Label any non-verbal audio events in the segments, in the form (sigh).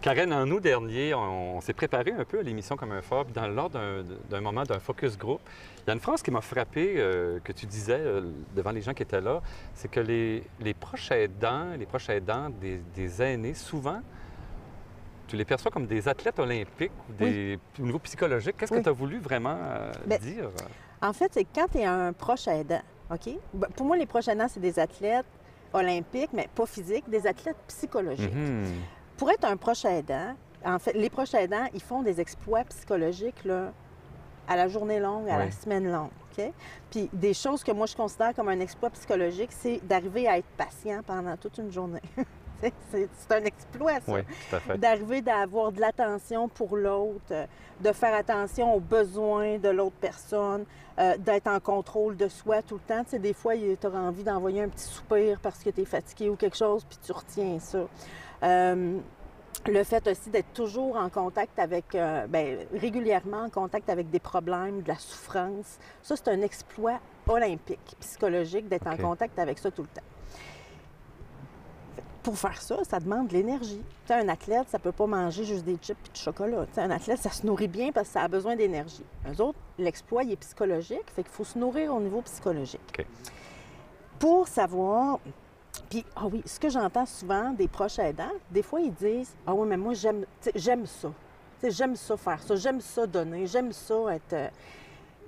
Karen, en août dernier, on, s'est préparé un peu à l'émission comme un fort. Puis dans, lors d'un moment d'un focus group, il y a une phrase qui m'a frappé, euh, que tu disais euh, devant les gens qui étaient là, c'est que les, les, proches aidants, les proches aidants des, des aînés, souvent, tu les perçois comme des athlètes olympiques des, au niveau psychologique. Qu'est-ce que tu as voulu vraiment euh, ben, dire? En fait, c'est quand tu es un proche aidant, OK? Ben, pour moi, les proches aidants, c'est des athlètes olympiques, mais pas physiques, des athlètes psychologiques. Mhm. Pour être un proche aidant, en fait, les proches aidants, ils font des exploits psychologiques là, à la journée longue, à la semaine longue. OK? Puis des choses que moi, je considère comme un exploit psychologique, c'est d'arriver à être patient pendant toute une journée. (laughs) C'est un exploit, ça. Oui, D'arriver d'avoir de l'attention pour l'autre, euh, de faire attention aux besoins de l'autre personne, euh, d'être en contrôle de soi tout le temps. Tu sais, des fois, tu auras envie d'envoyer un petit soupir parce que tu es fatigué ou quelque chose, puis tu retiens ça. Euh, le fait aussi d'être toujours en contact avec, bien, régulièrement en contact avec des problèmes, de la souffrance, ça, c'est un exploit olympique, psychologique, d'être en contact avec ça tout le temps pour faire ça, ça demande de l'énergie. Tu un athlète, ça peut pas manger juste des chips et du chocolat. Tu un athlète, ça se nourrit bien parce que ça a besoin d'énergie. Eux autres, l'exploit, il est psychologique, fait qu'il faut se nourrir au niveau psychologique. Pour savoir... Puis, ah oui, ce que j'entends souvent des proches aidants, des fois, ils disent « Ah oui, mais moi, j'aime j'aime ça. J'aime ça faire ça, j'aime ça donner, j'aime ça être... Euh,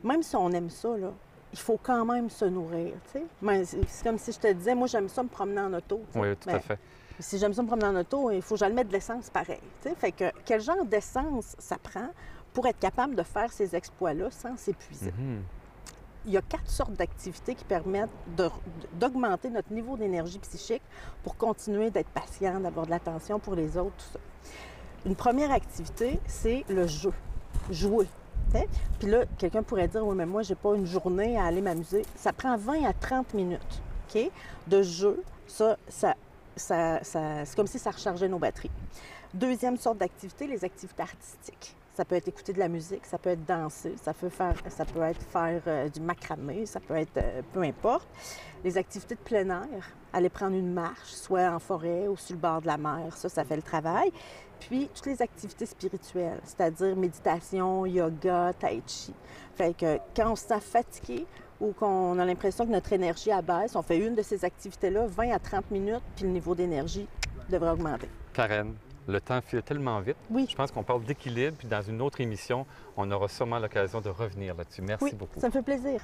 même si on aime ça, là, il faut quand même se nourrir. C'est comme si je te disais, moi, j'aime ça me promener en auto. Oui, tout à fait. Si j'aime ça me promener en auto, il faut que j'aille mettre de l'essence pareil. Fait que quel genre d'essence ça prend pour être capable de faire ces exploits-là sans s'épuiser? Mm-hmm. Il y a quatre sortes d'activités qui permettent d'augmenter notre niveau d'énergie psychique pour continuer d'être patient, d'avoir de l'attention pour les autres, tout ça. Une première activité, c'est le jeu. Jouer. Puis là, quelqu'un pourrait dire, oui, mais moi, j'ai pas une journée à aller m'amuser. Ça prend 20 à 30 minutes, OK, de jeu. Ça, ça, ça, c'est comme si ça rechargeait nos batteries. Deuxième sorte d'activité, les activités artistiques. Ça peut être écouter de la musique, ça peut être danser, ça peut, faire, ça peut être faire euh, du macramé, ça peut être euh, peu importe. Les activités de plein air, aller prendre une marche, soit en forêt ou sur le bord de la mer, ça, ça fait le travail. Puis toutes les activités spirituelles, c'est-à-dire méditation, yoga, tai chi. Fait que quand on se sent fatigué ou qu'on a l'impression que notre énergie abaisse, on fait une de ces activités-là, 20 à 30 minutes, puis le niveau d'énergie devrait augmenter. Karen, le temps file tellement vite. Oui. Je pense qu'on parle d'équilibre, puis dans une autre émission, on aura sûrement l'occasion de revenir là-dessus. Merci oui, beaucoup. Ça me fait plaisir.